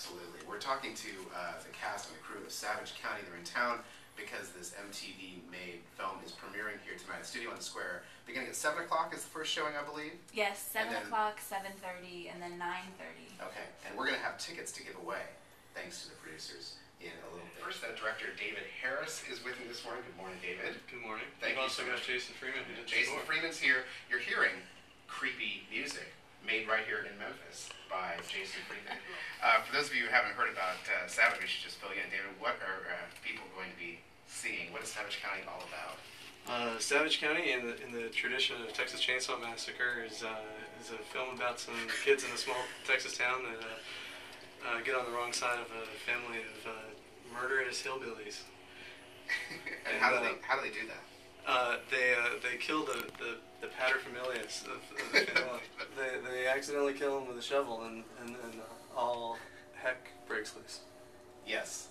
Absolutely. We're talking to uh, the cast and the crew of Savage County. They're in town because this MTV made film is premiering here tonight at Studio on the Square. Beginning at 7 o'clock is the first showing, I believe. Yes, seven then- o'clock, seven thirty, and then nine thirty. Okay, and we're going to have tickets to give away, thanks to the producers, in a little bit. First, that director David Harris is with me this morning. Good morning, David. Good morning. Thank We've you also so got much. Jason Freeman who did the Jason score. Freeman's here. You're hearing creepy music made right here in Memphis by Jason Freeman. Uh, for those of you who haven't heard about uh, Savage, we should just fill you in. David, what are uh, people going to be seeing? What is Savage County all about? Uh, Savage County, in the, in the tradition of Texas Chainsaw Massacre, is, uh, is a film about some kids in a small Texas town that uh, uh, get on the wrong side of a family of uh, murderous hillbillies. and And, how do they how do they do that? Uh, they uh, they kill the the, the paterfamilias of, of the family. they, they accidentally kill him with a shovel, and and then all heck breaks loose. Yes.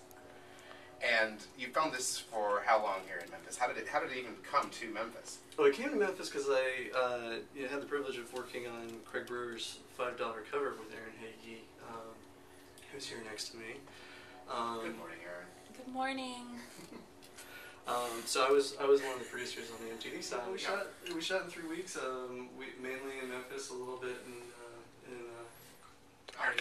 And you found this for how long here in Memphis? How did it how did it even come to Memphis? Well, I came to Memphis because I uh, you know, had the privilege of working on Craig Brewer's five dollar cover with Aaron Hagee, um, who's here next to me. Um, Good morning, Aaron. Good morning. Um, so I was I was one of the producers on the MTV side. We shot we shot in three weeks. Um, we mainly in Memphis, a little bit in uh, in. Uh,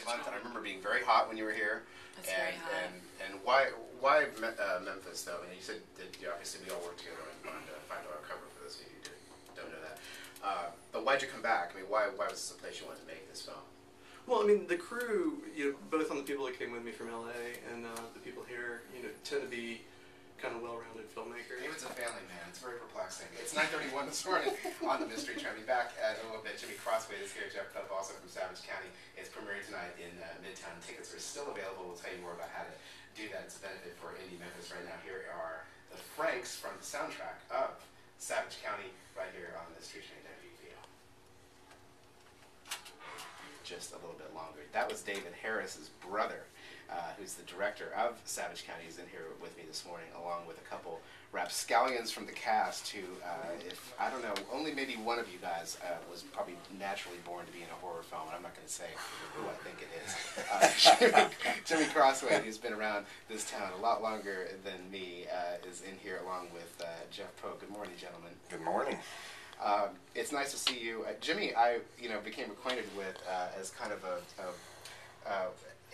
Month, and I remember being very hot when you were here. It's and, very hot. And, and why why Me- uh, Memphis though? I mean, you said that you obviously we all worked together on, on uh, Five Dollar Cover for those of you who did- don't know that. Uh, but why'd you come back? I mean, why why was this a place you wanted to make this film? Well, I mean, the crew, you know, both on the people that came with me from LA and uh, the people here, you know, tend to be kind of well-rounded filmmakers. David's a family man. It's very perplexing. It's 9:31 this morning on the Mystery. Be back at a little bit. Jimmy Crosthwait is here. Jeff Pope, also from Savage County. It's premiering tonight in uh, Midtown. Tickets are still available. We'll tell you more about how to do that. It's a benefit for Indie Memphis right now. Here are the Franks from the soundtrack of Savage County right here on the Mystery Train WEVL. Just a little bit longer. That was David Harris's brother uh, who's the director of Savage County, is in here with me this morning, along with a couple rapscallions from the cast who, uh, if, I don't know, only maybe one of you guys uh, was probably naturally born to be in a horror film, and I'm not going to say who I think it is. Uh, Jimmy, Jimmy Crosthwait, who's been around this town a lot longer than me, uh, is in here along with uh, Jeff Pope. Good morning, gentlemen. Good morning. Um, it's nice to see you, uh, Jimmy. I, you know, became acquainted with uh, as kind of a, a, a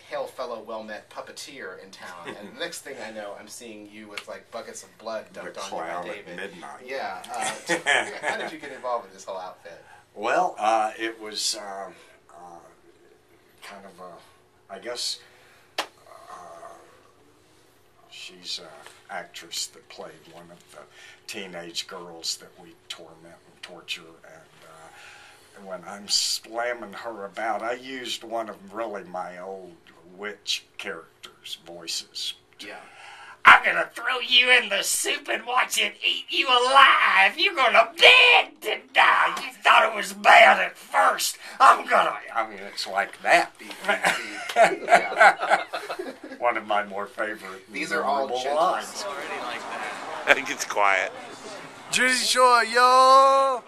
hail fellow, well met puppeteer in town. and the next thing I know, I'm seeing you with like buckets of blood dumped on you by at David. midnight. Yeah. Uh, so, how did you get involved with this whole outfit? Well, uh, it was um uh, kind of a, I guess, uh, she's an actress that played one of the teenage girls that we torment and torture. And uh, when I'm slamming her about, I used one of really my old witch characters' voices. Yeah. I'm gonna throw you in the soup and watch it eat you alive. You're gonna beg to die. You thought it was bad at first. I'm gonna. I mean, it's like that. yeah. One of my more favorite. These are all memorable gentlemen. lines. I think it's quiet. Jersey Shore, yo!